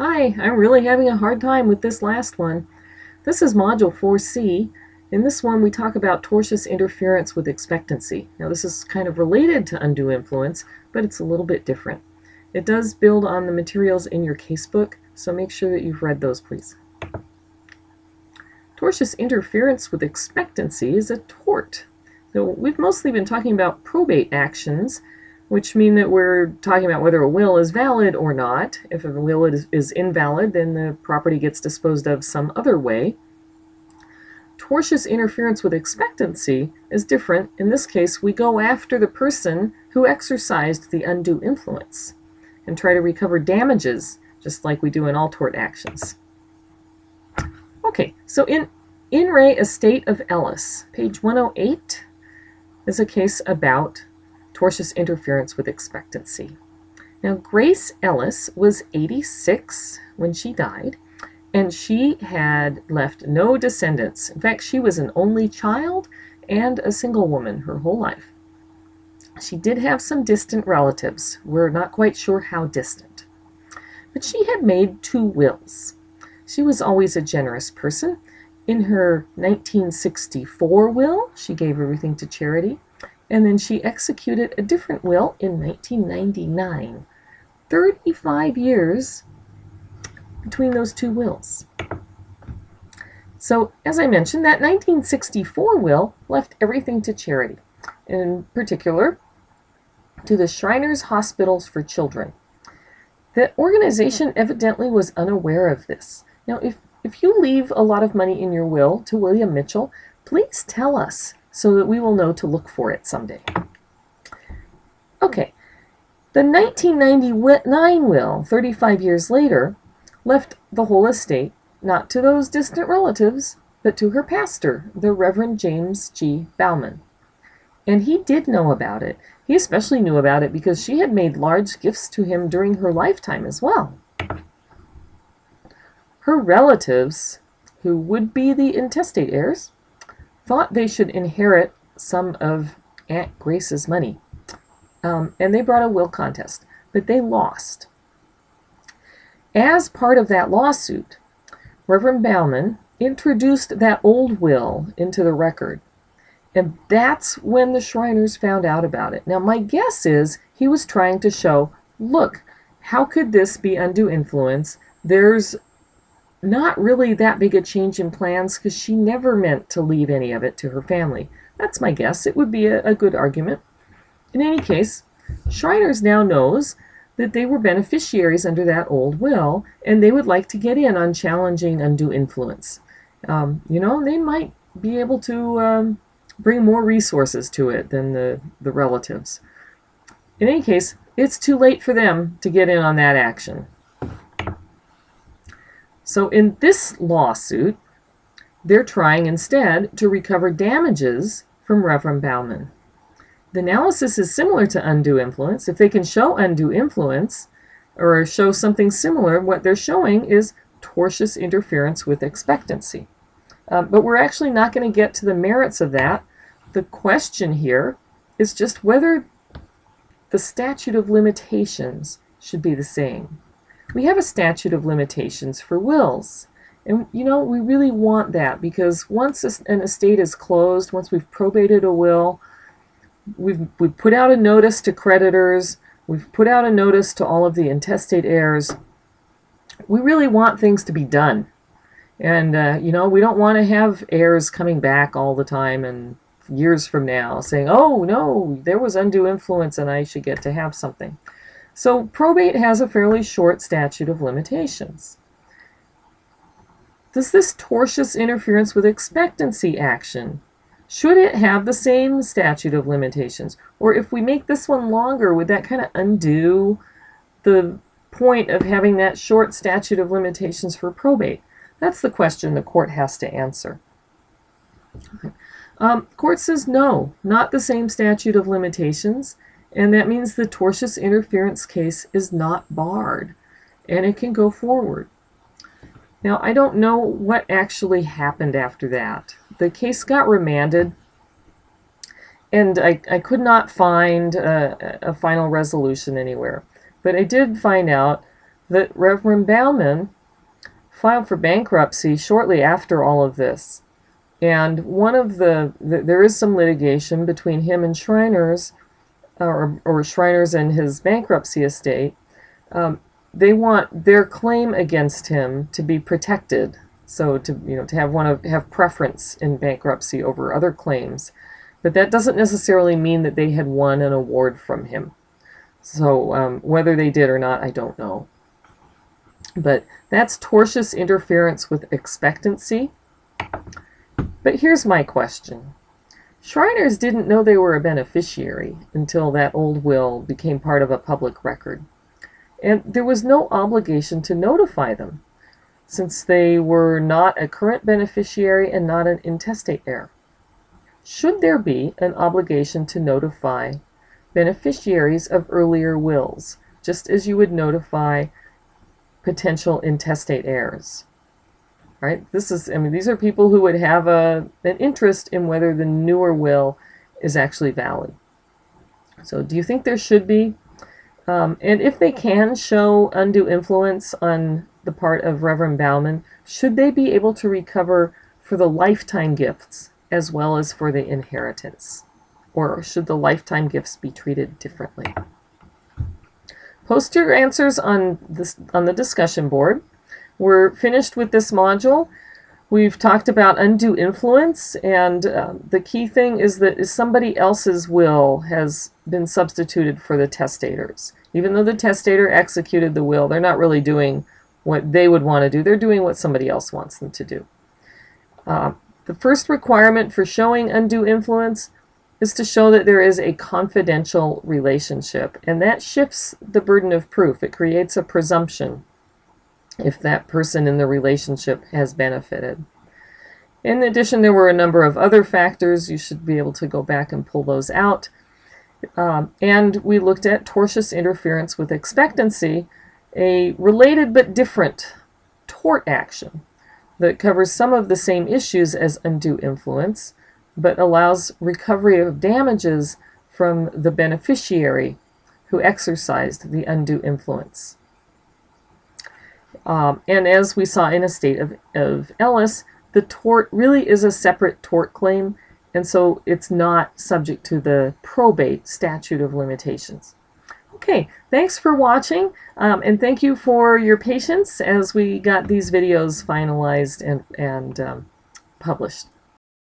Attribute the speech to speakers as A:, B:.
A: Hi, I'm really having a hard time with this last one. This is Module 4C. In this one, we talk about tortious interference with expectancy. Now, this is kind of related to undue influence, but it's a little bit different. It does build on the materials in your casebook, so make sure that you've read those, please. Tortious interference with expectancy is a tort. So we've mostly been talking about probate actions, which mean that we're talking about whether a will is valid or not. If a will is, is invalid, then the property gets disposed of some other way. Tortious interference with expectancy is different. In this case, we go after the person who exercised the undue influence and try to recover damages, just like we do in all tort actions. Okay, so in In Re Estate of Ellis, page 108, is a case about tortious interference with expectancy. Now, Grace Ellis was 86 when she died, and she had left no descendants. In fact, she was an only child and a single woman her whole life. She did have some distant relatives. We're not quite sure how distant. But she had made two wills. She was always a generous person. In her 1964 will, she gave everything to charity and then she executed a different will in 1999. 35 years between those two wills. So, as I mentioned, that 1964 will left everything to charity, in particular to the Shriners Hospitals for Children. The organization evidently was unaware of this. Now, if, if you leave a lot of money in your will to William Mitchell, please tell us so that we will know to look for it someday. Okay, the 1999 will, 35 years later, left the whole estate not to those distant relatives, but to her pastor, the Reverend James G. Bauman. And he did know about it. He especially knew about it because she had made large gifts to him during her lifetime as well. Her relatives, who would be the intestate heirs, thought they should inherit some of Aunt Grace's money. Um, and they brought a will contest, but they lost. As part of that lawsuit, Reverend Bauman introduced that old will into the record. And that's when the Shriners found out about it. Now, my guess is he was trying to show look, how could this be undue influence? There's not really that big a change in plans because she never meant to leave any of it to her family. That's my guess. It would be a, a good argument. In any case, Shriners now knows that they were beneficiaries under that old will, and they would like to get in on challenging undue influence. Um, you know, they might be able to um, bring more resources to it than the, the relatives. In any case, it's too late for them to get in on that action. So in this lawsuit, they're trying instead to recover damages from Reverend Bauman. The analysis is similar to undue influence. If they can show undue influence or show something similar, what they're showing is tortious interference with expectancy. Uh, but we're actually not going to get to the merits of that. The question here is just whether the statute of limitations should be the same we have a statute of limitations for wills. And, you know, we really want that because once an estate is closed, once we've probated a will, we've, we've put out a notice to creditors, we've put out a notice to all of the intestate heirs. We really want things to be done. And, uh, you know, we don't want to have heirs coming back all the time and years from now saying, oh, no, there was undue influence and I should get to have something. So probate has a fairly short statute of limitations. Does this tortious interference with expectancy action, should it have the same statute of limitations? Or if we make this one longer, would that kind of undo the point of having that short statute of limitations for probate? That's the question the court has to answer. Um, court says no, not the same statute of limitations. And that means the tortious interference case is not barred and it can go forward. Now, I don't know what actually happened after that. The case got remanded, and I, I could not find a, a final resolution anywhere. But I did find out that Reverend Bauman filed for bankruptcy shortly after all of this. And one of the, the there is some litigation between him and Shriners, or, or Shriners and his bankruptcy estate. Um, they want their claim against him to be protected, so to you know to have one of have preference in bankruptcy over other claims. But that doesn't necessarily mean that they had won an award from him. So um, whether they did or not, I don't know. But that's tortious interference with expectancy. But here's my question. Shriners didn't know they were a beneficiary until that old will became part of a public record. And there was no obligation to notify them, since they were not a current beneficiary and not an intestate heir. Should there be an obligation to notify beneficiaries of earlier wills, just as you would notify potential intestate heirs. Right? This is, I mean, these are people who would have a, an interest in whether the newer will is actually valid. So do you think there should be? Um, and if they can show undue influence on the part of Reverend Bauman, should they be able to recover for the lifetime gifts as well as for the inheritance? Or should the lifetime gifts be treated differently? Post your answers on, this, on the discussion board. We're finished with this module. We've talked about undue influence, and uh, the key thing is that somebody else's will has been substituted for the testator's. Even though the testator executed the will, they're not really doing what they would want to do. They're doing what somebody else wants them to do. Uh, the first requirement for showing undue influence is to show that there is a confidential relationship, and that shifts the burden of proof. It creates a presumption if that person in the relationship has benefited. In addition, there were a number of other factors. You should be able to go back and pull those out. Um, and we looked at tortious interference with expectancy, a related but different tort action that covers some of the same issues as undue influence, but allows recovery of damages from the beneficiary who exercised the undue influence. Um, and as we saw in Estate of, of Ellis, the tort really is a separate tort claim, and so it's not subject to the probate statute of limitations. Okay, thanks for watching, um, and thank you for your patience as we got these videos finalized and, and um, published.